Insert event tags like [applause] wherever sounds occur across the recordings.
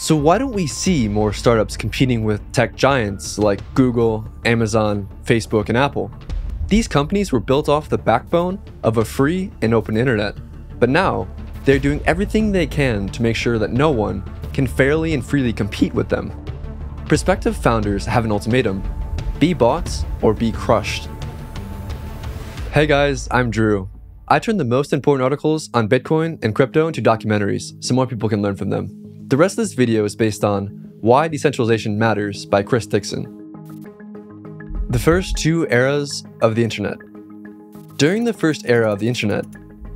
So why don't we see more startups competing with tech giants like Google, Amazon, Facebook, and Apple? These companies were built off the backbone of a free and open internet, but now they're doing everything they can to make sure that no one can fairly and freely compete with them. Prospective founders have an ultimatum be bought or be crushed. Hey guys, I'm Drew. I turn the most important articles on Bitcoin and crypto into documentaries so more people can learn from them. The rest of this video is based on Why Decentralization Matters by Chris Dixon. The first two eras of the internet. During the first era of the internet,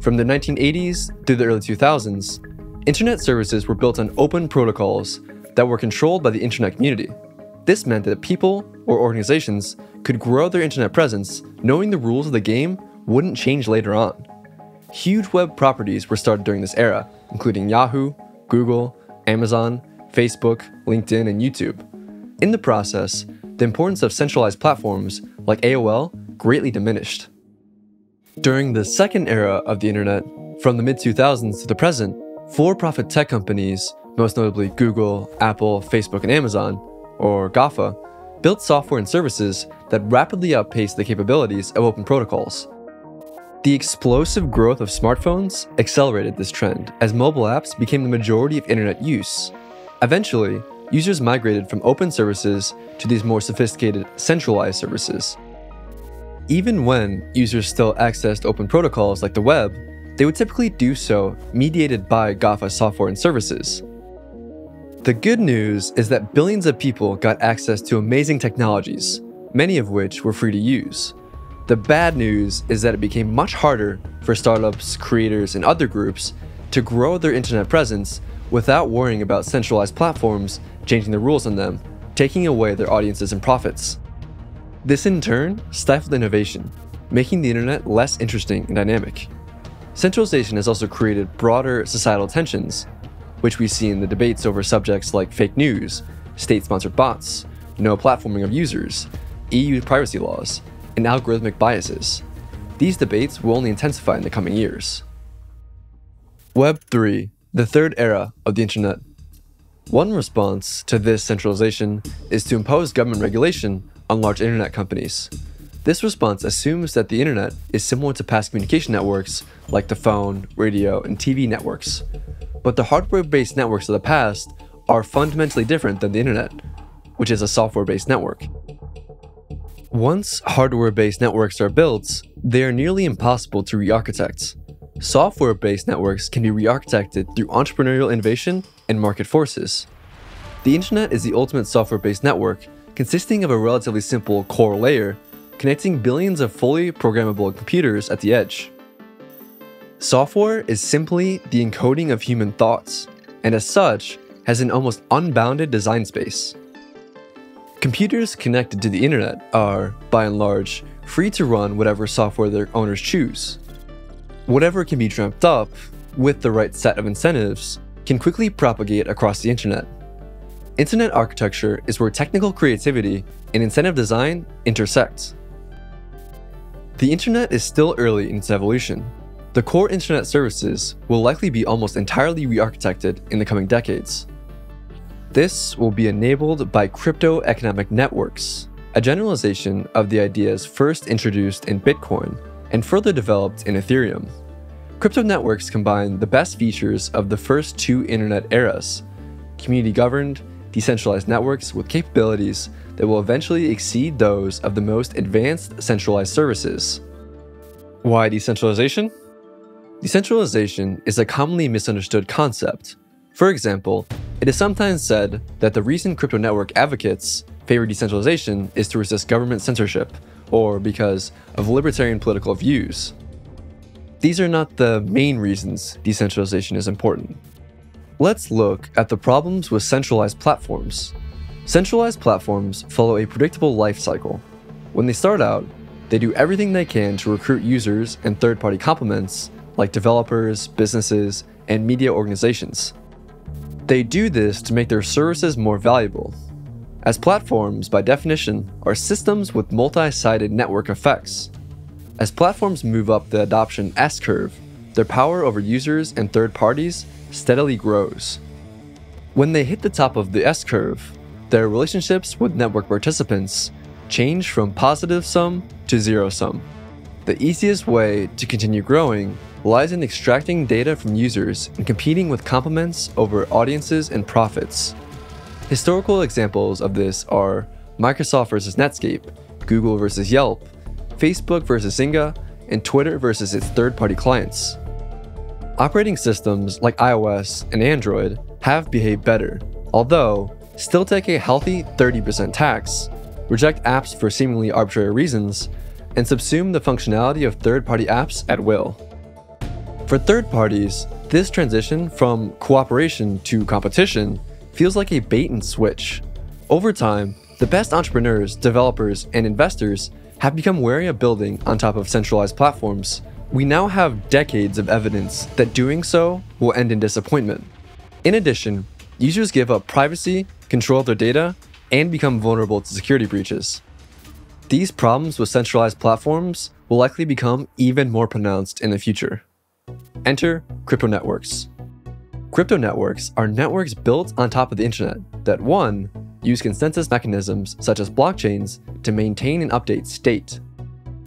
from the 1980s through the early 2000s, internet services were built on open protocols that were controlled by the internet community. This meant that people or organizations could grow their internet presence knowing the rules of the game wouldn't change later on. Huge web properties were started during this era, including Yahoo, Google, Amazon, Facebook, LinkedIn, and YouTube. In the process, the importance of centralized platforms like AOL greatly diminished. During the second era of the internet, from the mid 2000s to the present, for profit tech companies, most notably Google, Apple, Facebook, and Amazon, or GAFA, built software and services that rapidly outpaced the capabilities of open protocols. The explosive growth of smartphones accelerated this trend as mobile apps became the majority of internet use. Eventually, users migrated from open services to these more sophisticated, centralized services. Even when users still accessed open protocols like the web, they would typically do so mediated by GAFA software and services. The good news is that billions of people got access to amazing technologies, many of which were free to use. The bad news is that it became much harder for startups, creators, and other groups to grow their internet presence without worrying about centralized platforms changing the rules on them, taking away their audiences and profits. This in turn stifled innovation, making the internet less interesting and dynamic. Centralization has also created broader societal tensions, which we see in the debates over subjects like fake news, state sponsored bots, no platforming of users, EU privacy laws, and algorithmic biases. These debates will only intensify in the coming years. Web 3, the third era of the internet. One response to this centralization is to impose government regulation on large internet companies. This response assumes that the internet is similar to past communication networks like the phone, radio, and TV networks. But the hardware based networks of the past are fundamentally different than the internet, which is a software based network. Once hardware based networks are built, they are nearly impossible to re architect. Software based networks can be re architected through entrepreneurial innovation and market forces. The internet is the ultimate software based network, consisting of a relatively simple core layer connecting billions of fully programmable computers at the edge. Software is simply the encoding of human thoughts, and as such, has an almost unbounded design space. Computers connected to the internet are, by and large, free to run whatever software their owners choose. Whatever can be dreamt up, with the right set of incentives, can quickly propagate across the internet. Internet architecture is where technical creativity and incentive design intersect. The internet is still early in its evolution. The core internet services will likely be almost entirely re-architected in the coming decades. This will be enabled by crypto economic networks, a generalization of the ideas first introduced in Bitcoin and further developed in Ethereum. Crypto networks combine the best features of the first two internet eras community governed, decentralized networks with capabilities that will eventually exceed those of the most advanced centralized services. Why decentralization? Decentralization is a commonly misunderstood concept. For example, it is sometimes said that the reason crypto network advocates favor decentralization is to resist government censorship, or because of libertarian political views. These are not the main reasons decentralization is important. Let's look at the problems with centralized platforms. Centralized platforms follow a predictable life cycle. When they start out, they do everything they can to recruit users and third party complements like developers, businesses, and media organizations. They do this to make their services more valuable, as platforms, by definition, are systems with multi sided network effects. As platforms move up the adoption S curve, their power over users and third parties steadily grows. When they hit the top of the S curve, their relationships with network participants change from positive sum to zero sum. The easiest way to continue growing lies in extracting data from users and competing with complements over audiences and profits. Historical examples of this are Microsoft versus Netscape, Google versus Yelp, Facebook versus Zynga, and Twitter versus its third party clients. Operating systems like iOS and Android have behaved better, although still take a healthy 30% tax, reject apps for seemingly arbitrary reasons, and subsume the functionality of third party apps at will. For third parties, this transition from cooperation to competition feels like a bait and switch. Over time, the best entrepreneurs, developers, and investors have become wary of building on top of centralized platforms. We now have decades of evidence that doing so will end in disappointment. In addition, users give up privacy, control of their data, and become vulnerable to security breaches. These problems with centralized platforms will likely become even more pronounced in the future. Enter crypto networks. Crypto networks are networks built on top of the internet that 1. use consensus mechanisms such as blockchains to maintain and update state.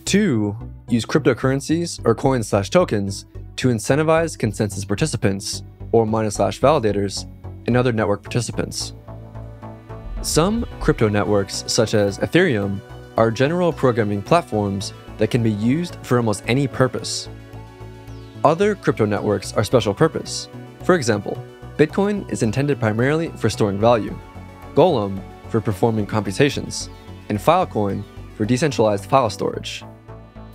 2. use cryptocurrencies or coins slash tokens to incentivize consensus participants or miner slash validators and other network participants. Some crypto networks, such as Ethereum, are general programming platforms that can be used for almost any purpose. Other crypto networks are special purpose, for example, Bitcoin is intended primarily for storing value, Golem for performing computations, and Filecoin for decentralized file storage.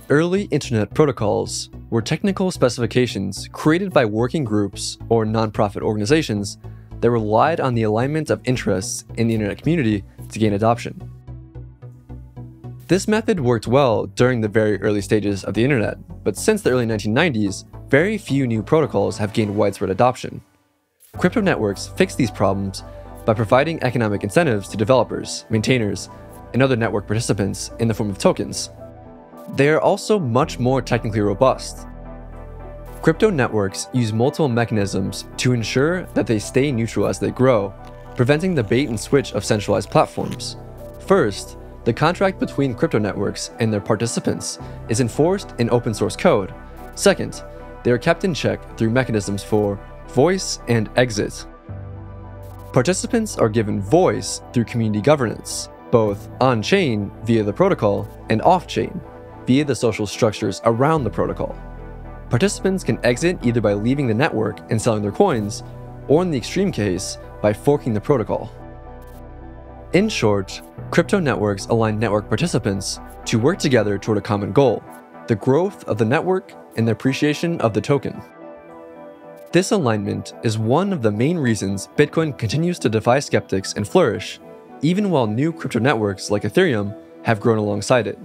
Early internet protocols were technical specifications created by working groups or nonprofit organizations that relied on the alignment of interests in the internet community to gain adoption. This method worked well during the very early stages of the internet, but since the early 1990s, very few new protocols have gained widespread adoption. Crypto networks fix these problems by providing economic incentives to developers, maintainers, and other network participants in the form of tokens. They are also much more technically robust. Crypto networks use multiple mechanisms to ensure that they stay neutral as they grow, preventing the bait and switch of centralized platforms. First, the contract between crypto networks and their participants is enforced in open source code. Second, they are kept in check through mechanisms for voice and exit. Participants are given voice through community governance, both on chain via the protocol and off chain via the social structures around the protocol. Participants can exit either by leaving the network and selling their coins, or in the extreme case, by forking the protocol. In short, crypto networks align network participants to work together toward a common goal the growth of the network and the appreciation of the token. This alignment is one of the main reasons Bitcoin continues to defy skeptics and flourish, even while new crypto networks like Ethereum have grown alongside it.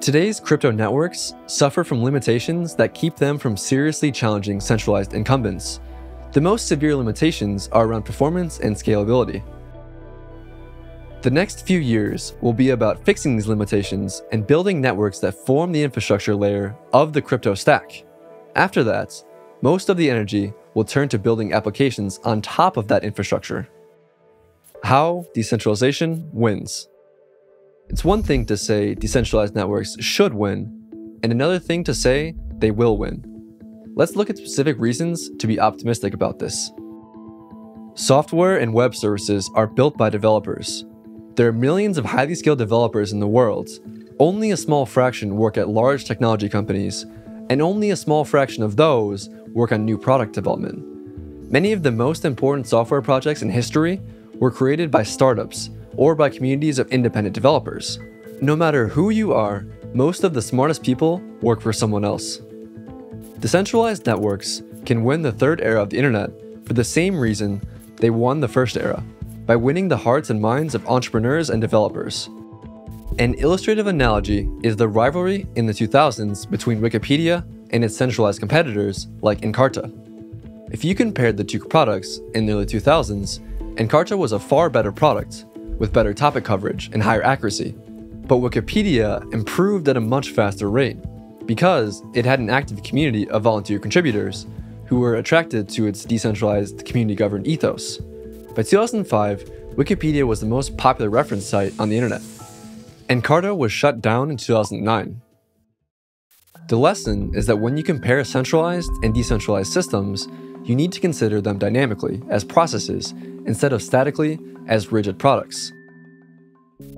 Today's crypto networks suffer from limitations that keep them from seriously challenging centralized incumbents. The most severe limitations are around performance and scalability. The next few years will be about fixing these limitations and building networks that form the infrastructure layer of the crypto stack. After that, most of the energy will turn to building applications on top of that infrastructure. How decentralization wins. It's one thing to say decentralized networks should win, and another thing to say they will win. Let's look at specific reasons to be optimistic about this. Software and web services are built by developers, there are millions of highly skilled developers in the world. Only a small fraction work at large technology companies, and only a small fraction of those work on new product development. Many of the most important software projects in history were created by startups or by communities of independent developers. No matter who you are, most of the smartest people work for someone else. Decentralized networks can win the third era of the internet for the same reason they won the first era by winning the hearts and minds of entrepreneurs and developers. An illustrative analogy is the rivalry in the 2000s between Wikipedia and its centralized competitors like Encarta. If you compared the two products in the early 2000s, Encarta was a far better product, with better topic coverage and higher accuracy. But Wikipedia improved at a much faster rate, because it had an active community of volunteer contributors who were attracted to its decentralized, community governed ethos. By 2005, Wikipedia was the most popular reference site on the internet. Encarta was shut down in 2009. The lesson is that when you compare centralized and decentralized systems, you need to consider them dynamically as processes instead of statically as rigid products.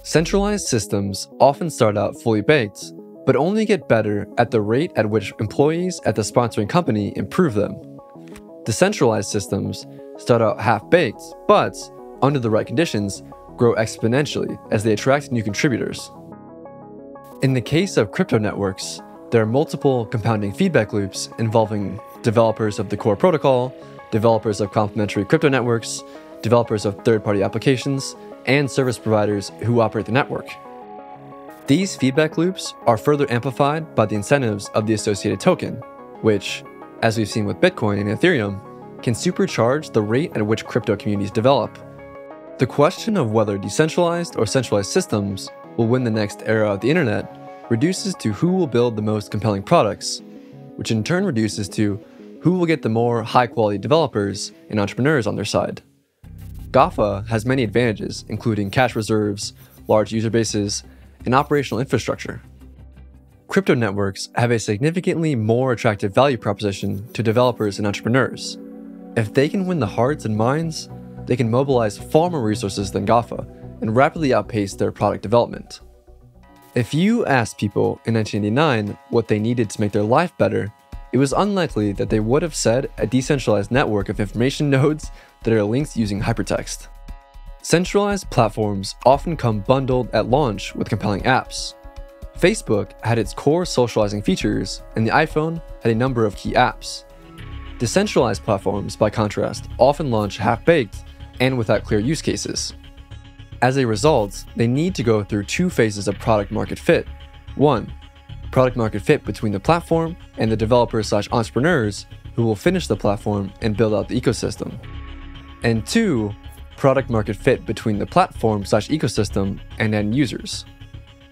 Centralized systems often start out fully baked, but only get better at the rate at which employees at the sponsoring company improve them. Decentralized systems start out half baked, but, under the right conditions, grow exponentially as they attract new contributors. In the case of crypto networks, there are multiple compounding feedback loops involving developers of the core protocol, developers of complementary crypto networks, developers of third party applications, and service providers who operate the network. These feedback loops are further amplified by the incentives of the associated token, which, as we've seen with Bitcoin and Ethereum, can supercharge the rate at which crypto communities develop. The question of whether decentralized or centralized systems will win the next era of the internet reduces to who will build the most compelling products, which in turn reduces to who will get the more high quality developers and entrepreneurs on their side. GAFA has many advantages, including cash reserves, large user bases, and operational infrastructure. Crypto networks have a significantly more attractive value proposition to developers and entrepreneurs. If they can win the hearts and minds, they can mobilize far more resources than GAFA and rapidly outpace their product development. If you asked people in 1989 what they needed to make their life better, it was unlikely that they would have said a decentralized network of information [laughs] nodes that are linked using hypertext. Centralized platforms often come bundled at launch with compelling apps. Facebook had its core socializing features, and the iPhone had a number of key apps. Decentralized platforms, by contrast, often launch half baked and without clear use cases. As a result, they need to go through two phases of product market fit. One, product market fit between the platform and the developers slash entrepreneurs who will finish the platform and build out the ecosystem. And two, product market fit between the platform slash ecosystem and end users.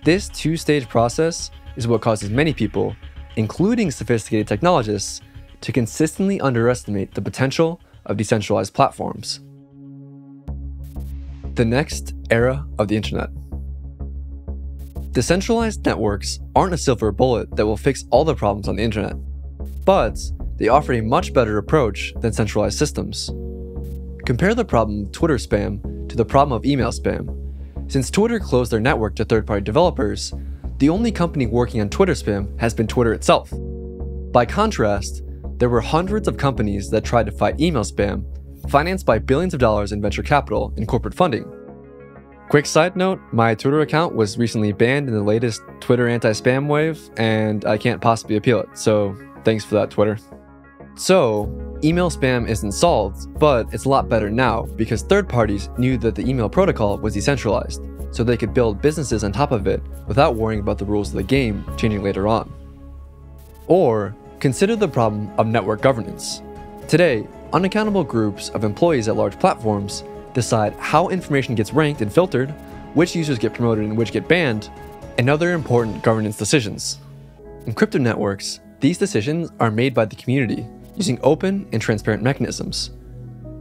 This two stage process is what causes many people, including sophisticated technologists, to consistently underestimate the potential of decentralized platforms. The next era of the internet. Decentralized networks aren't a silver bullet that will fix all the problems on the internet, but they offer a much better approach than centralized systems. Compare the problem of Twitter spam to the problem of email spam. Since Twitter closed their network to third party developers, the only company working on Twitter spam has been Twitter itself. By contrast, there were hundreds of companies that tried to fight email spam, financed by billions of dollars in venture capital and corporate funding. Quick side note my Twitter account was recently banned in the latest Twitter anti spam wave, and I can't possibly appeal it, so thanks for that, Twitter. So, email spam isn't solved, but it's a lot better now because third parties knew that the email protocol was decentralized, so they could build businesses on top of it without worrying about the rules of the game changing later on. Or, consider the problem of network governance. Today, unaccountable groups of employees at large platforms decide how information gets ranked and filtered, which users get promoted and which get banned, and other important governance decisions. In crypto networks, these decisions are made by the community using open and transparent mechanisms.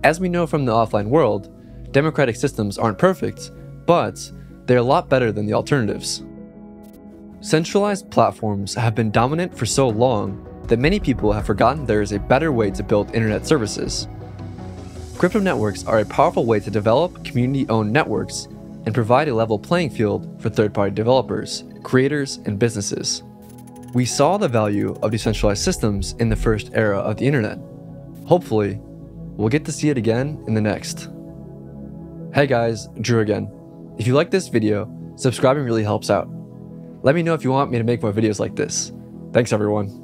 As we know from the offline world, democratic systems aren't perfect, but they're a lot better than the alternatives. Centralized platforms have been dominant for so long that many people have forgotten there is a better way to build internet services. Crypto networks are a powerful way to develop community owned networks and provide a level playing field for third party developers, creators, and businesses. We saw the value of decentralized systems in the first era of the internet. Hopefully, we'll get to see it again in the next. Hey guys, Drew again. If you like this video, subscribing really helps out. Let me know if you want me to make more videos like this. Thanks everyone.